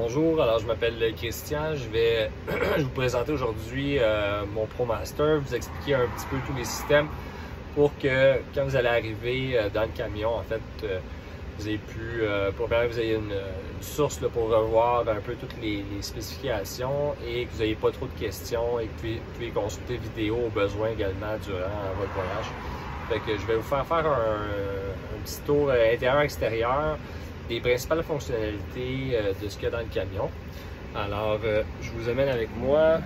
bonjour, alors je m'appelle Christian, je vais vous présenter aujourd'hui euh, mon ProMaster, vous expliquer un petit peu tous les systèmes pour que quand vous allez arriver euh, dans le camion, en fait, euh, vous ayez pu, vous ayez une, source pour revoir un peu toutes les, spécifications et que vous n'ayez pas trop de questions et que vous pouvez, consulter vidéo au besoin également durant votre voyage. Fait que je vais vous faire faire un petit tour intérieur-extérieur les principales fonctionnalités euh, de ce qu'il y a dans le camion. Alors, euh, je vous amène avec moi.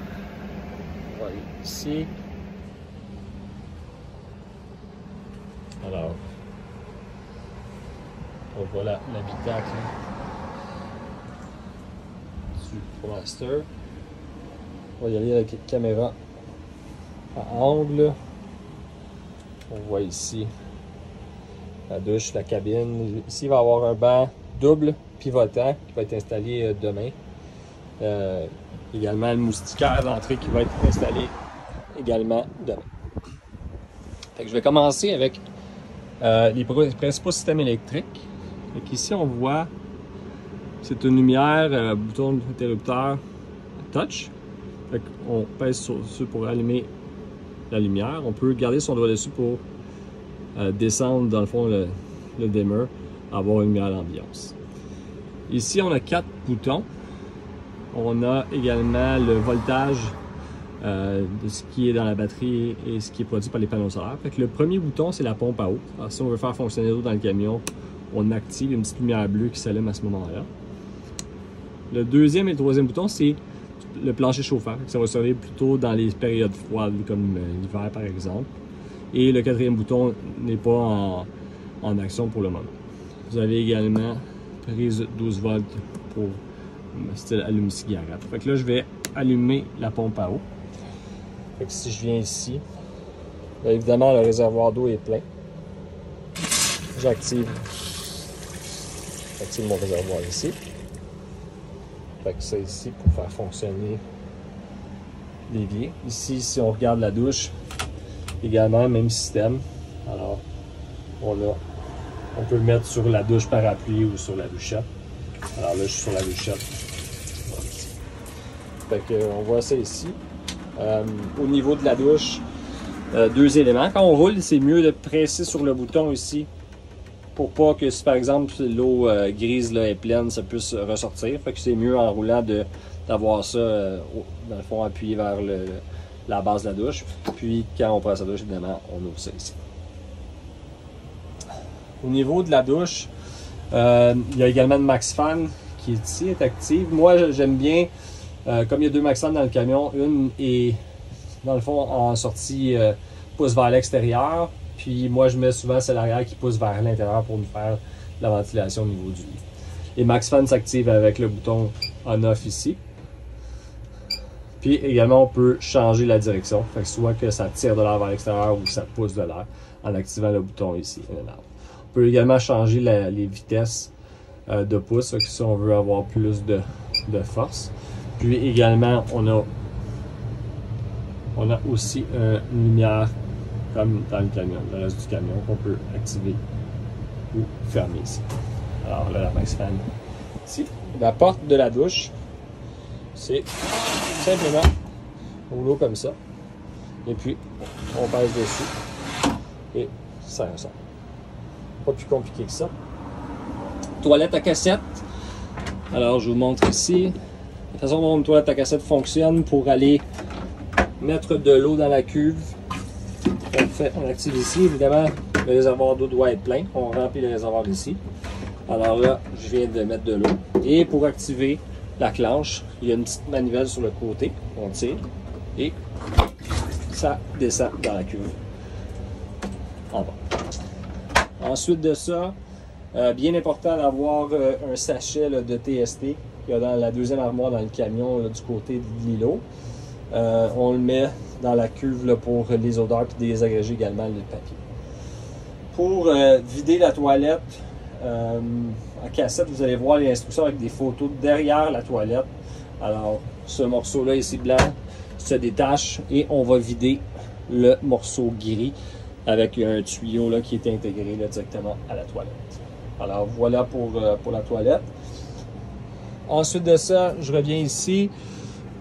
On ici. Alors, on voit l'habitacle du ProMaster. On va y aller avec la caméra à angle. On voit ici la douche, la cabine. Ici, il va y avoir un banc double pivotant qui va être installé euh, demain. Euh, également le moustiquaire d'entrée qui va être installé également demain. je vais commencer avec euh, les principaux systèmes électriques. ici, on voit c'est une lumière, bouton interrupteur touch. on pèse sur dessus pour allumer la lumière. On peut garder son doigt dessus pour descendre dans le fond le, le dimmer, avoir une meilleure ambiance. Ici, on a quatre boutons. On a également le voltage euh, de ce qui est dans la batterie et ce qui est produit par les panneaux solaires. Le premier bouton, c'est la pompe à eau. Si on veut faire fonctionner l'eau dans le camion, on active une petite lumière bleue qui s'allume à ce moment-là. Le deuxième et le troisième bouton, c'est le plancher chauffant. Ça va servir plutôt dans les périodes froides, comme euh, l'hiver par exemple. Et le quatrième bouton n'est pas en, action pour le moment. Vous avez également prise 12 volts pour style allume-cigarette. Fait là, je vais allumer la pompe à eau. Fait si je viens ici, évidemment, le réservoir d'eau est plein. J'active J'active mon réservoir ici. Fait que c'est ici pour faire fonctionner l'évier. Ici, si on regarde la douche, également, même système. Alors, on on peut le mettre sur la douche parapluie ou sur la douchette. Alors là, je suis sur la douchette. Fait que, on voit ça ici. Euh, au niveau de la douche, euh, deux éléments. Quand on roule, c'est mieux de presser sur le bouton ici pour pas que si par exemple l'eau euh, grise là, est pleine, ça puisse ressortir. Fait que c'est mieux en roulant d'avoir ça dans le fond appuyé vers le, la base de la douche. Puis quand on prend sa douche, évidemment, on ouvre ça ici. Au niveau de la douche, euh, il y a également une MaxFan qui est ici, est active. Moi, j'aime bien, euh, comme il y a deux MaxFan dans le camion, une est dans le fond en sortie euh, pousse vers l'extérieur. Puis moi, je mets souvent celle arrière qui pousse vers l'intérieur pour nous faire la ventilation au niveau du lit. Les MaxFan s'activent avec le bouton on-off ici. Puis également, on peut changer la direction. Fait que soit que ça tire de l'air vers l'extérieur ou que ça pousse de l'air en activant le bouton ici. On peut également changer les vitesses euh, de pouce. Si on veut avoir plus de, force. Puis également, on a, on a aussi une lumière comme dans le camion, le reste du camion qu'on peut activer ou fermer ici. Alors là, la max fan ici. La porte de la douche, c'est simplement rouleau comme ça. Et puis, on passe dessus. Et ça ressort. Pas plus compliqué que ça. Toilette à cassette. Alors, je vous montre ici. La façon dont une toilette à cassette fonctionne pour aller mettre de l'eau dans la cuve. On, fait, on active ici. Évidemment, le réservoir d'eau doit être plein. On remplit le réservoir ici. Alors là, je viens de mettre de l'eau. Et pour activer la clenche. Il y a une petite manivelle sur le côté. On tire et ça descend dans la cuve en bas. Ensuite de ça, euh, bien important d'avoir euh, un sachet de TST qu'il y a dans la deuxième armoire dans le camion du côté de l'îlot. Euh, on le met dans la cuve pour les odeurs et désagréger également le papier. Pour vider la toilette, euh, en cassette, vous allez voir les instructions avec des photos derrière la toilette. Alors, ce morceau-là ici blanc se détache et on va vider le morceau gris avec un tuyau là, qui est intégré directement à la toilette. Alors voilà pour, euh, pour la toilette. ensuite de ça, je reviens ici.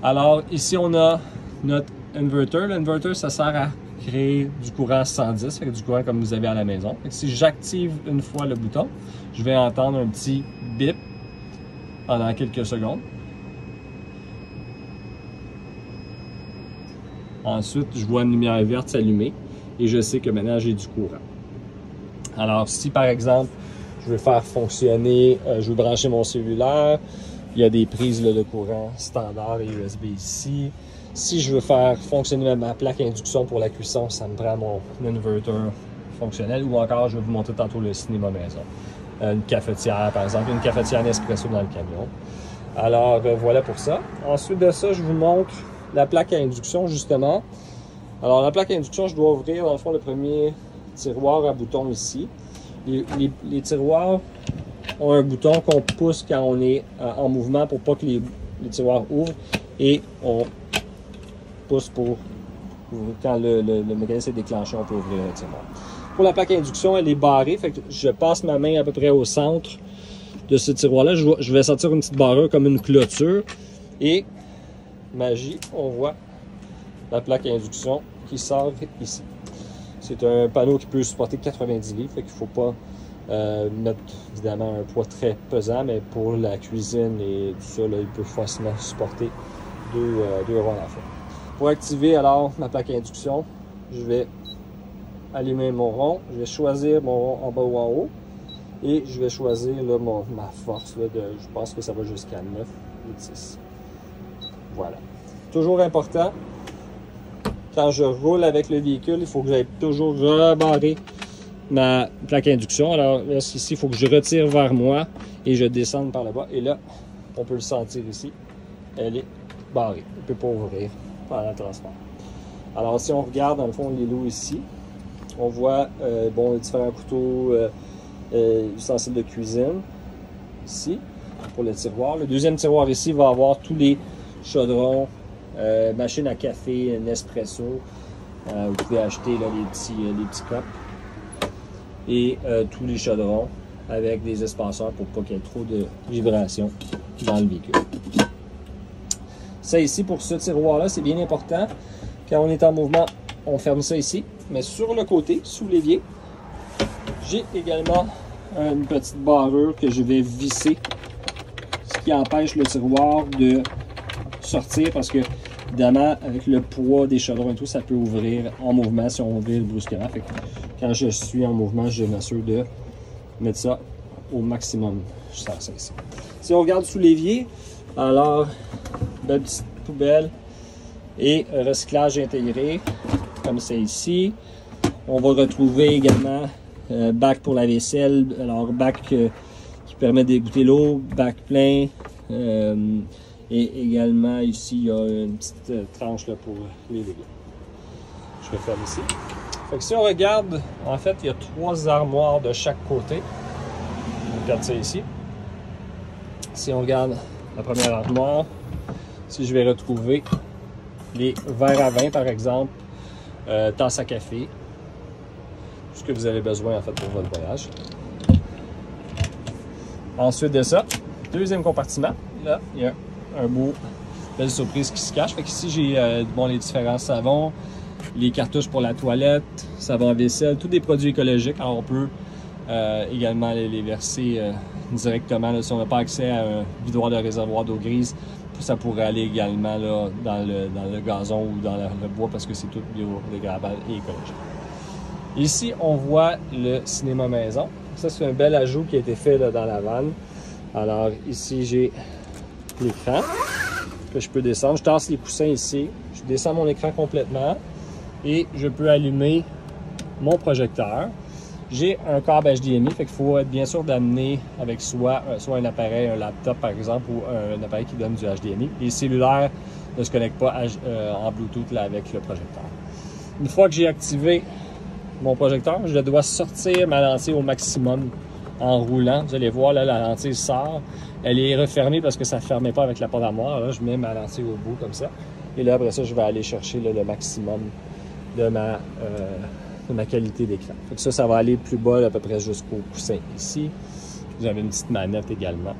Alors, ici, on a notre inverter. L'inverter, ça sert à créer du courant 110, fait du courant comme vous avez à la maison. si j'active une fois le bouton, je vais entendre un petit bip pendant quelques secondes. Ensuite, je vois une lumière verte s'allumer et je sais que maintenant j'ai du courant. Alors, si par exemple, je veux faire fonctionner, euh, je veux brancher mon cellulaire, il y a des prises de courant standard et USB ici. Si je veux faire fonctionner ma plaque induction pour la cuisson, ça me prend mon inverter fonctionnel ou encore, je vais vous montrer tantôt le cinéma maison. Euh, une cafetière, par exemple, une cafetière Nespresso dans le camion. Alors, euh, voilà pour ça. Ensuite de ça, je vous montre la plaque à induction, justement. Alors, la plaque à induction, je dois ouvrir, dans le fond, le premier tiroir à bouton ici. Les, tiroirs ont un bouton qu'on pousse quand on est euh, en mouvement pour pas que les, tiroirs ouvrent. Et on pousse pour, quand le, mécanisme est déclenché, on peut ouvrir tiroir. Pour la plaque induction, elle est barrée. Je passe ma main à peu près au centre de ce tiroir-là. Je, vais sortir une petite barrure comme une clôture. Et magie, on voit la plaque induction qui sort ici. C'est un panneau qui peut supporter 90 livres, fait qu'il ne faut pas euh, mettre évidemment un poids très pesant, mais pour la cuisine et tout ça, il peut facilement supporter deux, euh, deux ronds à la fois. Pour activer alors ma plaque induction, je vais allumer mon rond, je vais choisir mon rond en bas ou en haut et je vais choisir ma force. de, je pense que ça va jusqu'à 9 ou 10. Voilà. Toujours important, quand je roule avec le véhicule, il faut que j'aille toujours rebarrer ma plaque induction. Alors ici, il faut que je retire vers moi et je descende par là-bas. Et là, on peut le sentir ici, elle est barrée. Elle ne peut pas ouvrir pendant transport. Alors si on regarde dans le fond les lots ici, on voit euh, bon, les différents couteaux, euh, euh, ustensiles de cuisine ici pour le tiroir. Le deuxième tiroir ici va avoir tous les chaudrons, euh, machine à café, Nespresso. Vous pouvez acheter là, les, petits, les petits cups. Et tous les chaudrons avec des espaceurs pour pas qu'il y ait trop de vibrations dans le véhicule. Ça ici, pour ce tiroir-là, c'est bien important. Quand on est en mouvement, on ferme ça ici. Mais sur le côté, sous l'évier, j'ai également une petite barrure que je vais visser, ce qui empêche le tiroir de sortir parce que, évidemment, avec le poids des chaudrons et tout, ça peut ouvrir en mouvement si on ouvre brusquement. Fait quand je suis en mouvement, je m'assure de mettre ça au maximum. Je sers ça ici. Si on regarde sous l'évier, alors, belle petite poubelle et recyclage intégré, comme c'est ici. On va retrouver également euh, bac pour la vaisselle, alors bac euh, qui permet d'égoutter l'eau, bac plein, euh, et également, ici, il y a une petite tranche pour les légumes. Je vais faire ici. Fait si on regarde, en fait, il y a trois armoires de chaque côté. On regarde ça ici. Si on regarde la première armoire, si je vais retrouver les verres à vin, par exemple, euh, tasse à café, tout ce que vous avez besoin, en fait, pour votre voyage. Ensuite de ça, deuxième compartiment, là, il y a un beau belle surprise qui se cache. Fait ici, j'ai euh, bon, les différents savons, les cartouches pour la toilette, savon à vaisselle, tous des produits écologiques. Alors, on peut euh, également les, verser euh, directement. si on n'a pas accès à un bidon de réservoir d'eau grise, ça pourrait aller également là, dans, le, dans, le, gazon ou dans le, bois parce que c'est tout biodégradable et écologique. Ici, on voit le cinéma maison. Ça, c'est un bel ajout qui a été fait dans la vanne. Alors, ici, j'ai l'écran que je peux descendre. Je tasse les coussins ici, je descends mon écran complètement et je peux allumer mon projecteur. J'ai un câble HDMI, fait qu'il faut être bien sûr d'amener avec soi euh, soit un appareil, un laptop par exemple, ou un appareil qui donne du HDMI. Les cellulaires ne se connectent pas euh, en Bluetooth là, avec le projecteur. Une fois que j'ai activé mon projecteur, je dois sortir ma lentille au maximum en roulant. Vous allez voir, là, la lentille sort. Elle est refermée parce que ça ne fermait pas avec la porte d'armoire. Là, je mets ma lentille au bout comme ça. Et là, après ça, je vais aller chercher le maximum de ma, euh, ma qualité d'écran. Ça, ça va aller plus bas à peu près jusqu'au coussin ici. Vous avez une petite manette également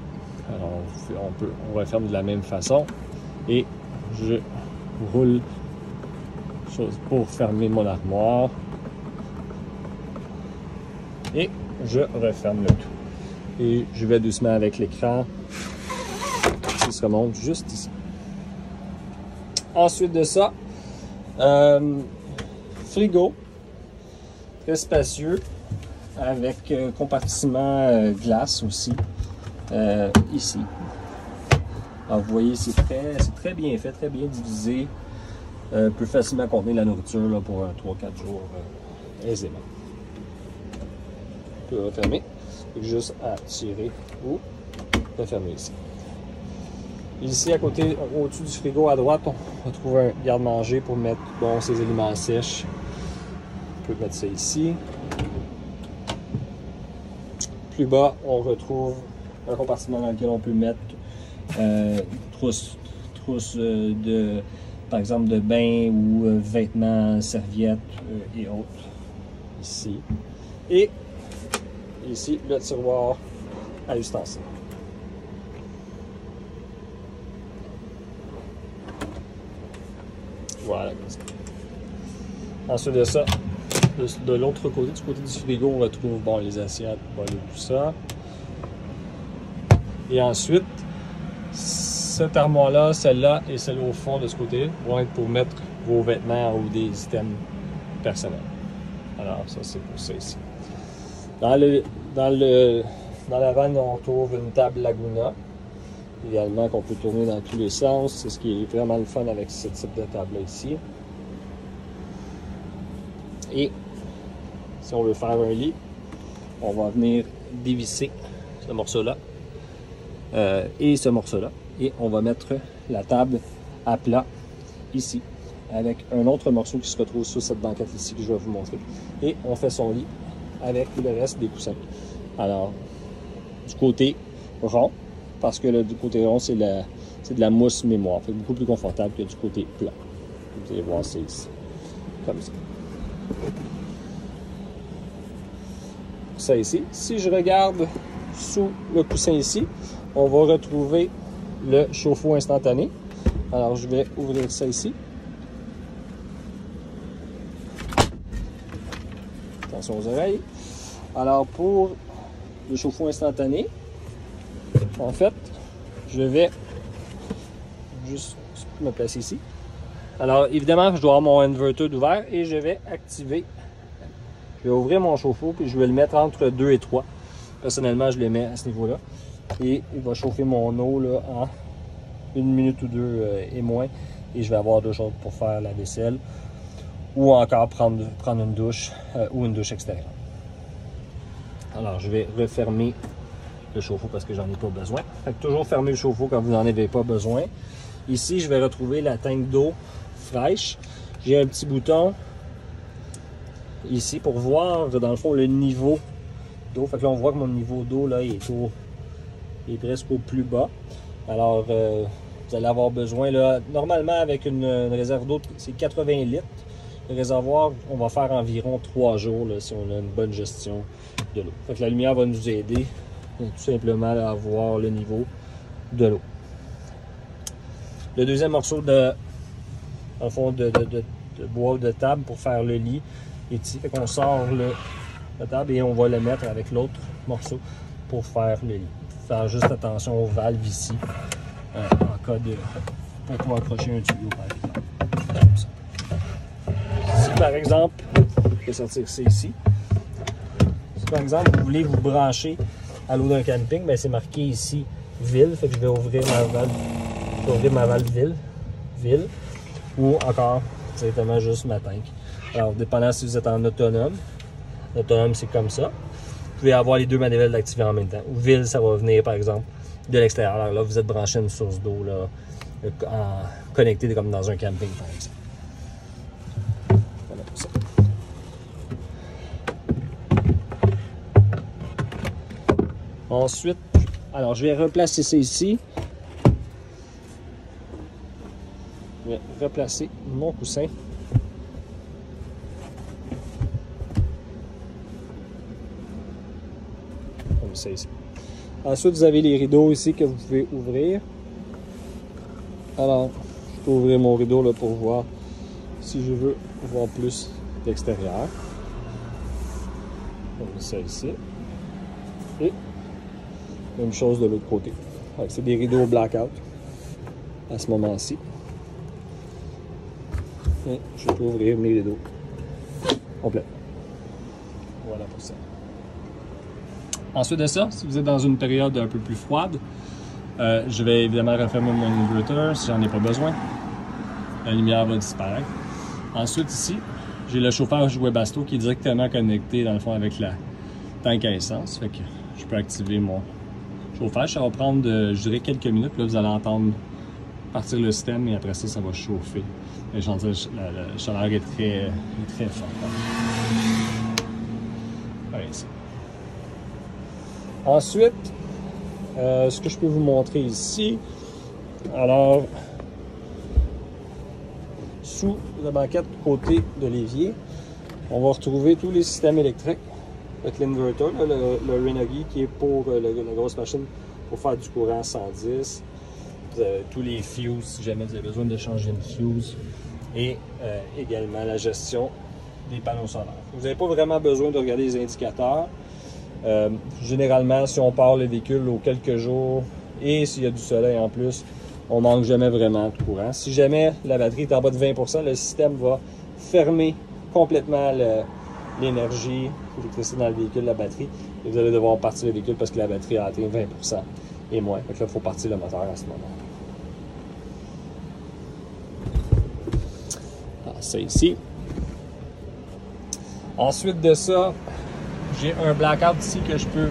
Alors, on, peut, on referme de la même façon. Et je roule pour fermer mon armoire. Et je referme le tout. Et je vais doucement avec l'écran qui se remonte juste ici. Ensuite de ça, euh, frigo, très spacieux, avec euh, compartiment euh, glace aussi, ici. Alors, vous voyez, c'est très, très bien fait, très bien divisé. peut facilement contenir la nourriture là, pour 3-4 jours aisément. On peut refermer. Juste à tirer ou refermer ici. Ici, à côté, au-dessus du frigo à droite, on retrouve un garde-manger pour mettre bon, ses aliments sèches. On peut mettre ça ici. Plus bas, on retrouve un compartiment dans lequel on peut mettre euh, trousse, euh, de, par exemple, de bain ou euh, vêtements, serviettes et autres. Ici. Et ici, le tiroir à ustensiles. Voilà, Ensuite de ça, de, l'autre côté, du côté du frigo, on retrouve bon, les assiettes, bon, tout ça. Et ensuite, cette armoire-là, celle-là et celle au fond de ce côté vont être pour mettre vos vêtements ou des items personnels. Alors, ça, c'est pour ça ici. Dans le, dans le, dans la vanne, on trouve une table Laguna également qu'on peut tourner dans tous les sens. C'est ce qui est vraiment le fun avec ce type de table ici. Et si on veut faire un lit, on va venir dévisser ce morceau-là euh, et ce morceau-là. Et on va mettre la table à plat ici avec un autre morceau qui se retrouve sur cette banquette ici que je vais vous montrer. Et on fait son lit avec le reste des coussins. Alors, du côté rond, parce que du côté rond, c'est de la mousse mémoire. C'est beaucoup plus confortable que du côté plat. Vous allez voir, c'est. Comme ça. Ça ici. Si je regarde sous le coussin ici, on va retrouver le chauffe-eau instantané. Alors, je vais ouvrir ça ici. Attention aux oreilles. Alors, pour le chauffe-eau instantané, en fait, je vais juste me placer ici. Alors, évidemment, je dois avoir mon inverter ouvert et je vais activer. Je vais ouvrir mon chauffe-eau puis je vais le mettre entre 2 et 3. Personnellement, je le mets à ce niveau-là. Et il va chauffer mon eau là, en une minute ou deux euh, et moins. Et je vais avoir deux choses pour faire la vaisselle ou encore prendre, prendre une douche euh, ou une douche extérieure. Alors, je vais refermer le chauffe-eau parce que j'en ai pas besoin. Fait toujours fermer le chauffe-eau quand vous n'en avez pas besoin. Ici, je vais retrouver la tank d'eau fraîche. J'ai un petit bouton ici pour voir, dans le fond, le niveau d'eau. Fait que là, on voit que mon niveau d'eau, là, est, au, est presque au plus bas. Alors, euh, vous allez avoir besoin, là, normalement, avec une, réserve d'eau, c'est 80 litres. Le réservoir, on va faire environ 3 jours là, si on a une bonne gestion de l'eau. Fait que la lumière va nous aider tout simplement à voir le niveau de l'eau. Le deuxième morceau de, en fond, de, bois de table pour faire le lit est ici. On sort le, la table et on va le mettre avec l'autre morceau pour faire le lit. Faire juste attention aux valves ici euh, en cas de pour pouvoir accrocher un tuyau par exemple. Si par exemple, je vais sortir ça ici. Si par exemple vous voulez vous brancher à l'eau d'un camping, ben, c'est marqué ici ville. Fait que je vais ouvrir ma valve, ouvrir ma valve ville, ville, ou encore directement juste ma tank. Alors, dépendant si vous êtes en autonome, autonome c'est comme ça. Vous pouvez avoir les deux manivelles d'activer en même temps. Ou ville, ça va venir par exemple de l'extérieur. Alors là, vous êtes branché à une source d'eau là, en, connecté comme dans un camping par exemple. Ensuite, alors je vais replacer ça ici. Je vais replacer mon coussin. Comme ici. Ensuite, vous avez les rideaux ici que vous pouvez ouvrir. Alors, je peux ouvrir mon rideau là, pour voir si je veux voir plus d'extérieur. Met ça ici. Et même chose de l'autre côté. C'est des rideaux blackout à ce moment-ci. Je peux ouvrir mes rideaux complètement. Voilà pour ça. Ensuite de ça, si vous êtes dans une période un peu plus froide, euh, je vais évidemment refermer mon inverter si j'en ai pas besoin. La lumière va disparaître. Ensuite ici, j'ai le chauffage Webasto qui est directement connecté dans le fond avec la tank à essence. Fait que je peux activer mon chauffage. Ça va prendre, je dirais, quelques minutes. Là, vous allez entendre partir le système et après ça, ça va chauffer. Et la, la, chaleur est très forte. Ensuite, euh, ce que je peux vous montrer ici, alors, sous la banquette côté de l'évier, on va retrouver tous les systèmes électriques avec l'inverter, le, le qui est pour euh, la grosse machine pour faire du courant 110. Vous avez tous les fuses si jamais vous avez besoin de changer une fuse et euh, également la gestion des panneaux solaires. Vous n'avez pas vraiment besoin de regarder les indicateurs. Euh, généralement, si on part le véhicule aux quelques jours et s'il y a du soleil en plus, on manque jamais vraiment de courant. Si jamais la batterie est en bas de 20% le système va fermer complètement l'énergie, l'électricité dans le véhicule, la batterie, et vous allez devoir partir le véhicule parce que la batterie a atteint 20% et moins. Donc là, il faut partir le moteur à ce moment. Ah, ça ici. Ensuite de ça, j'ai un blackout ici que je peux.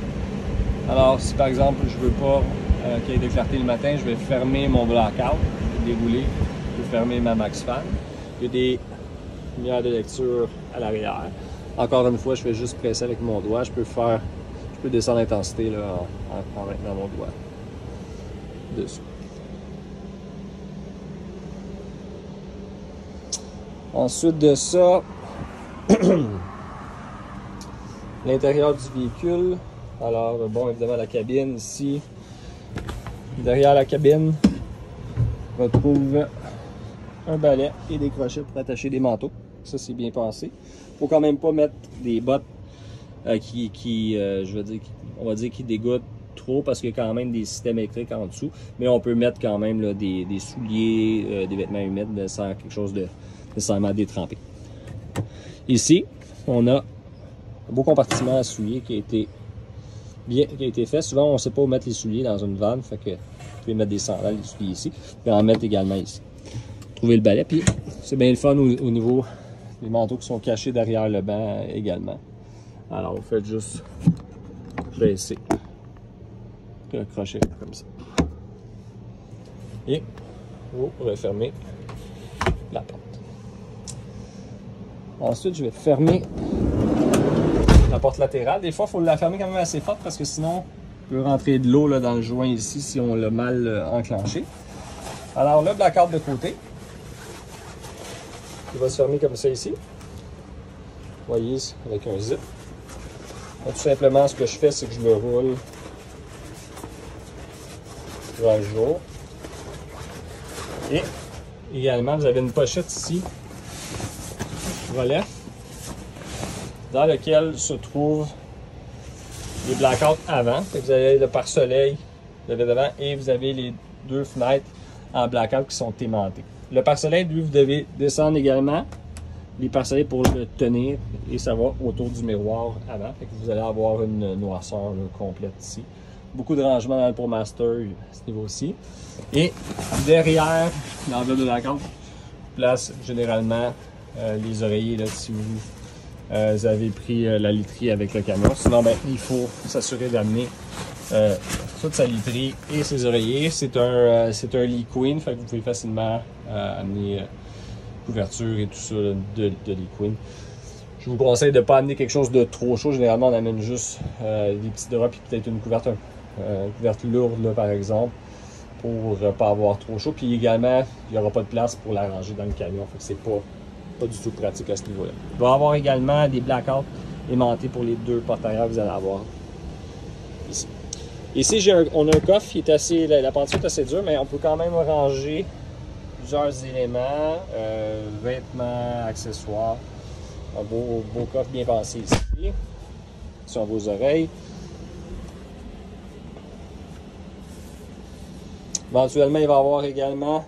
Alors, si par exemple, je veux pas euh, qu'il y ait de clarté le matin, je vais fermer mon blackout, dérouler, je vais fermer ma max fan. Il y a des lumières de lecture à l'arrière. Encore une fois, je vais juste presser avec mon doigt. Je peux faire, je peux descendre l'intensité en, en, maintenant mon doigt dessus. Ensuite de ça, l'intérieur du véhicule. Alors, bon, évidemment, la cabine ici. Derrière la cabine, on retrouve un balai et des crochets pour attacher des manteaux. Ça, c'est bien pensé. Faut quand même pas mettre des bottes euh, qui, qui euh, je veux dire, on va dire qui dégoûtent trop parce qu'il y a quand même des systèmes électriques en dessous. Mais on peut mettre quand même des, des, souliers, euh, des vêtements humides sans quelque chose de nécessairement détrempé. Ici, on a beau compartiment à souliers qui a été bien qui a été fait. Souvent, on ne sait pas où mettre les souliers dans une vanne, fait que vous pouvez mettre des sandales, des souliers ici, puis en mettre également ici. Trouver le balai, puis c'est bien le fun au, niveau des manteaux qui sont cachés derrière le banc également. Alors, vous faites juste baisser le crochet comme ça. Et vous refermez la porte. Ensuite, je vais fermer la porte latérale. Des fois, il faut la fermer quand même assez fort parce que sinon, il peut rentrer de l'eau dans le joint ici si on l'a mal euh, enclenché. Alors là, la carte de côté. Il va se fermer comme ça ici. Vous voyez, avec un zip. tout simplement, ce que je fais, c'est que je le roule le jour. Et également, vous avez une pochette ici, relève dans lequel se trouvent les blackouts avant. Vous avez le pare-soleil devant et vous avez les deux fenêtres en blackout qui sont aimantées. Le pare-soleil, lui, vous devez descendre également les pare-soleils pour le tenir et ça va autour du miroir avant. vous allez avoir une noirceur complète ici. Beaucoup de rangements dans le Pro Master à ce niveau-ci. Et derrière l'enveloppe de blackout, place généralement euh, les oreillers là, si vous euh, vous avez pris euh, la literie avec le camion. Sinon, ben, il faut s'assurer d'amener euh, toute sa literie et ses oreillers. C'est un, c'est un Lee Queen, vous pouvez facilement amener couverture et tout ça de, de Lee Queen. Je vous conseille de ne pas amener quelque chose de trop chaud. Généralement, on amène juste des petits draps et peut-être une couverture, une couverture lourde, là, par exemple, pour ne pas avoir trop chaud. Puis également, il n'y aura pas de place pour la ranger dans le camion. Fait que c'est pas pas du tout pratique à ce niveau-là. Il va y avoir également des blackouts aimantés pour les deux portes que vous allez avoir ici. Ici, un- on a un coffre qui est assez. La, la est assez dure, mais on peut quand même ranger plusieurs éléments, euh, vêtements, accessoires. Un beau, beau coffre bien pensé ici. Sur vos oreilles. Éventuellement, il va y avoir également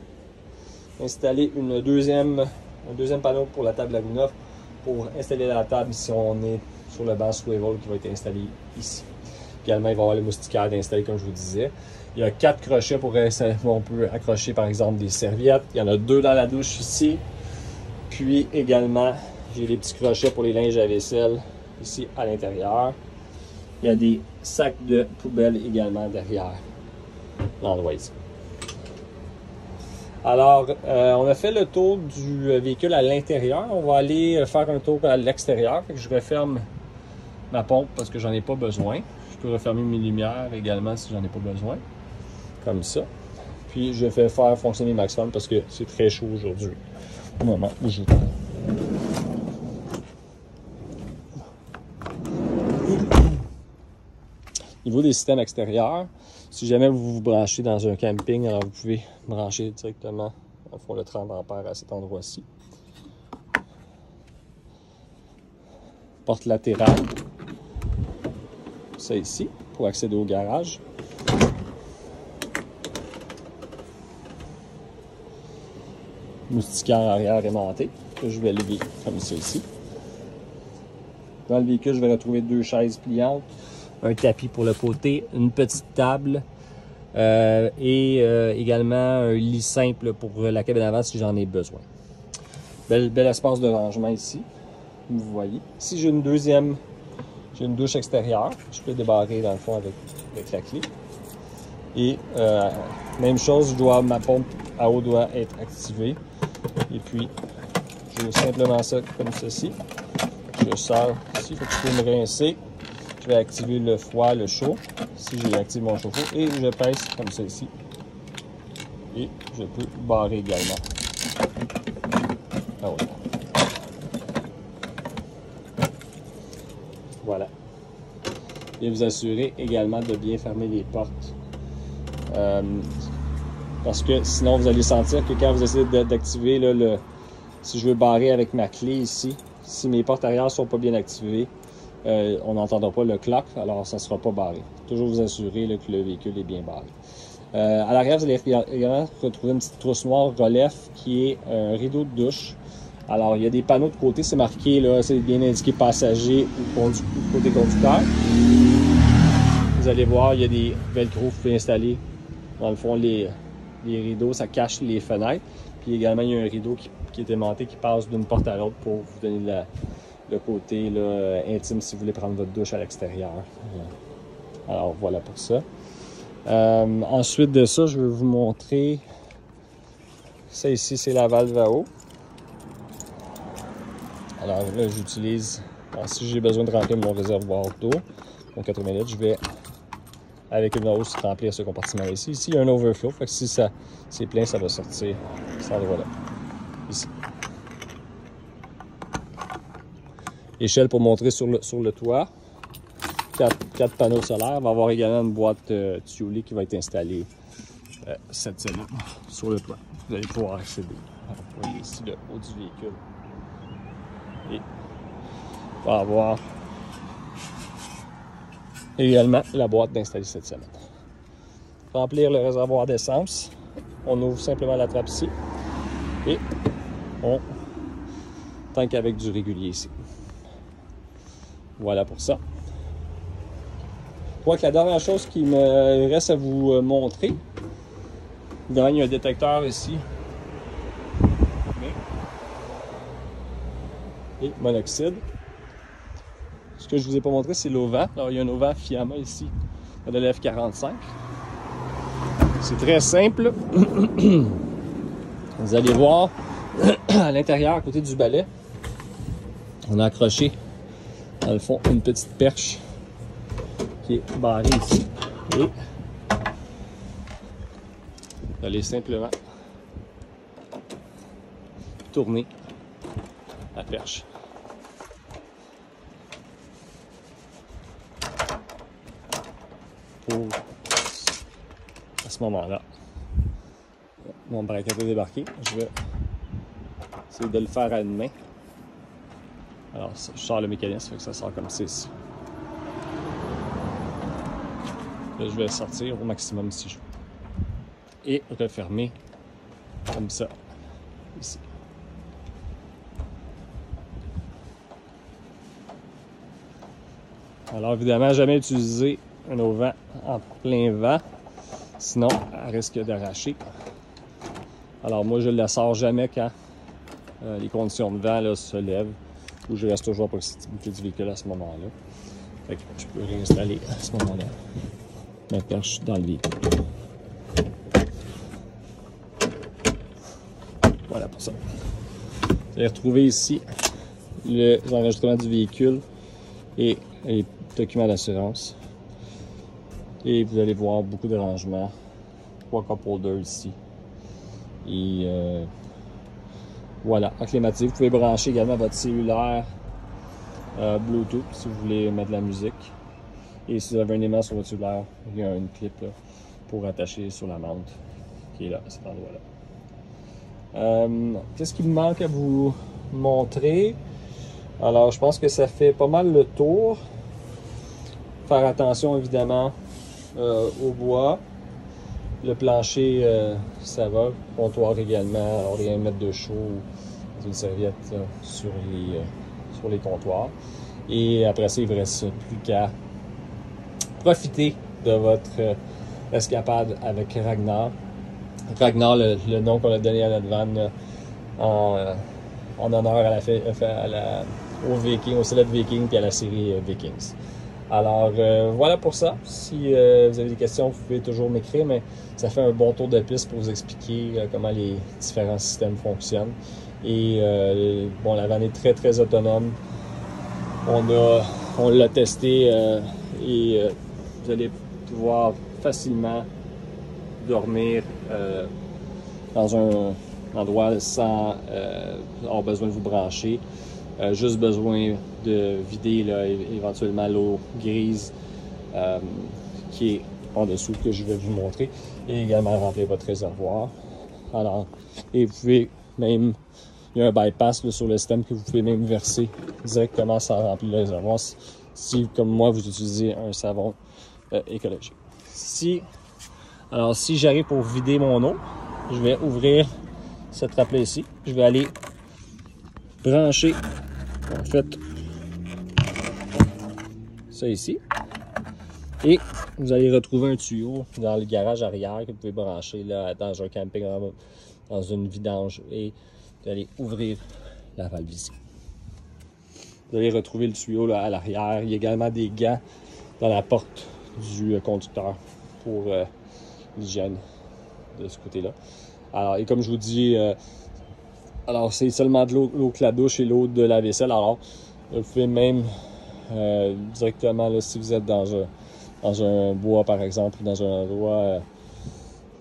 installé une deuxième, un deuxième panneau pour la table Laguna pour installer la table si on est sur le banc swivel qui va être installé ici. Également, il va y avoir le moustiquaire d'installer, comme je vous disais. Il y a quatre crochets pour on peut accrocher par exemple des serviettes. Il y en a deux dans la douche ici. Puis également, j'ai des petits crochets pour les linges à vaisselle ici à l'intérieur. Il y a des sacs de poubelle également derrière l'endroit ici. Alors, euh, on a fait le tour du euh, véhicule à l'intérieur. On va aller euh, faire un tour à l'extérieur. Je referme ma pompe parce que j'en ai pas besoin. Je peux refermer mes lumières également si j'en ai pas besoin. Comme ça. Puis je vais faire fonctionner Maxfan parce que c'est très chaud aujourd'hui. Au moment où je vous parle. Des systèmes extérieurs, si jamais vous vous branchez dans un camping, alors vous pouvez brancher directement au fond le 30 ampères à cet endroit-ci. Porte latérale. Ça ici, pour accéder au garage. Moustiquaire arrière aimanté, que je vais lever comme ça ici. Dans le véhicule, je vais retrouver deux chaises pliantes, un tapis pour le côté, une petite table euh, et euh, également un lit simple pour la cabine avant si j'en ai besoin. Bel, bel espace de rangement ici, comme vous voyez. Si j'ai une deuxième, j'ai une douche extérieure, je peux débarrer dans le fond avec, la clé. Et euh, même chose, ma pompe à eau doit être activée. Et puis, je vais simplement ça comme ceci. Je sors ici, faut que je peux me rincer. Je vais activer le froid, le chaud, si j'ai activé mon chauffe-eau, et je pèse comme ici. Et je peux barrer également. Ah oui. Voilà. Et vous assurer également de bien fermer les portes. Euh, parce que sinon, vous allez sentir que quand vous essayez d'activer le. Si je veux barrer avec ma clé ici, si mes portes arrière sont pas bien activées, euh, on n'entendra pas le clock, alors ça ne sera pas barré. Toujours vous assurer que le véhicule est bien barré. Euh, à l'arrière, vous allez également retrouver une petite trousse noire relief qui est un rideau de douche. Alors, il y a des panneaux de côté, c'est marqué, là, c'est bien indiqué passager ou côté conducteur. Vous allez voir, il y a des velcro que vous pouvez installer. Dans le fond, les, rideaux, ça cache les fenêtres. Puis également, il y a un rideau qui, qui est aimanté qui passe d'une porte à l'autre pour vous donner la- le côté là, euh, intime si vous voulez prendre votre douche à l'extérieur. Alors voilà pour ça. Euh, ensuite de ça, je vais vous montrer. Ça ici, c'est la valve à eau. Alors là, j'utilise. si j'ai besoin de remplir mon réservoir d'eau, mon 80 litres, je vais avec une hausse remplir ce compartiment ici. Ici, il y a un overflow. Fait que si ça c'est plein, ça va sortir cet endroit-là. Ici. Échelle pour montrer sur le, sur le toit. Quatre, panneaux solaires. Il va avoir également une boîte euh, qui va être installée euh, cette cellule sur le toit. Vous allez pouvoir accéder. Vous voyez ici le haut du véhicule. Et il va avoir également la boîte d'installer cette semaine. Remplir le réservoir d'essence. On ouvre simplement la trappe ici. Et on tank avec du régulier ici. Voilà pour ça. Je crois que la dernière chose qui me reste à vous euh, montrer, il y a un détecteur ici. Et monoxyde. Ce que je vous ai pas montré, c'est l'auvent. Alors, il y a un auvent Fiamma ici, modèle F45. C'est très simple. Vous allez voir à l'intérieur, à côté du balai, on a accroché, dans le fond, une petite perche qui est barrée ici. Et vous allez simplement tourner la perche. Pour ce moment-là, mon braquet est débarqué. Je vais essayer de le faire à une main. Alors, je sors le mécanisme, fait que ça sort comme ça ici. Là, je vais sortir au maximum si je veux. Et refermer comme ça, ici. Alors évidemment, jamais utiliser un auvent en plein vent, sinon elle risque d'arracher. Alors moi, je ne la sors jamais quand euh, les conditions de vent se lèvent ou je reste toujours à proximité du véhicule à ce moment-là. Fait que je peux réinstaller à ce moment-là. Je suis dans le véhicule. Voilà pour ça. Vous allez retrouver ici les enregistrements du véhicule et les documents d'assurance. Et vous allez voir beaucoup de rangements. Trois cup holders ici. Et euh, voilà, acclimatique. Vous pouvez brancher également votre cellulaire euh, Bluetooth si vous voulez mettre de la musique. Et si vous avez un aimant sur votre cellulaire, il y a une clip pour attacher sur la menthe qui est là, à cet endroit-là. Euh, Qu'est-ce qui me manque à vous montrer? Alors, je pense que ça fait pas mal le tour. Faire attention évidemment euh, au bois. Le plancher, ça va. Comptoir également. Rien mettre de chaud une serviette euh, sur, les, euh, sur les comptoirs. Et après ça, il ne reste plus qu'à profiter de votre euh, escapade avec Ragnar. Ragnar, le, nom qu'on a donné à notre van en, en honneur à la, fait- à la, au Viking, au célèbre Viking et à la série Vikings. Alors euh, voilà pour ça. Si euh, vous avez des questions, vous pouvez toujours m'écrire, mais ça fait un bon tour de piste pour vous expliquer euh, comment les différents systèmes fonctionnent. Et bon, la vanne est très très autonome. On on l'a testé et vous allez pouvoir facilement dormir dans un endroit sans avoir besoin de vous brancher. Juste besoin de vider éventuellement l'eau grise euh, qui est en dessous que je vais vous montrer et également remplir votre réservoir. Alors, et vous pouvez même, il y a un bypass sur le système que vous pouvez même verser directement sans remplir le réservoir si, comme moi, vous utilisez un savon euh, écologique. Si, alors, si j'arrive pour vider mon eau, je vais ouvrir cette trappe ici. Je vais aller brancher, en fait, ici. Et vous allez retrouver un tuyau dans le garage arrière que vous pouvez brancher là, dans un camping, dans- une vidange. Et vous allez ouvrir la valve ici. Vous allez retrouver le tuyau là, à l'arrière. Il y a également des gants dans la porte du euh, conducteur pour euh, l'hygiène de ce côté-là. Alors, et comme je vous dis, euh, alors c'est seulement de l'eau que la douche et l'eau de la vaisselle. Alors, vous pouvez même euh, directement, si vous êtes dans un, bois, par exemple, ou dans un endroit, euh,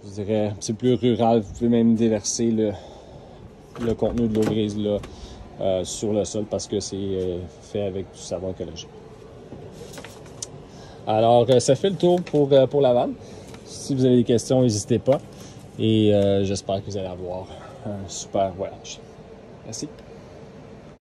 je dirais, c'est plus rural, vous pouvez même déverser le, contenu de l'eau grise là, euh, sur le sol parce que c'est fait avec du savon écologique. Alors, ça fait le tour pour, pour la vanne. Si vous avez des questions, n'hésitez pas. Et j'espère que vous allez avoir un super voyage. Merci.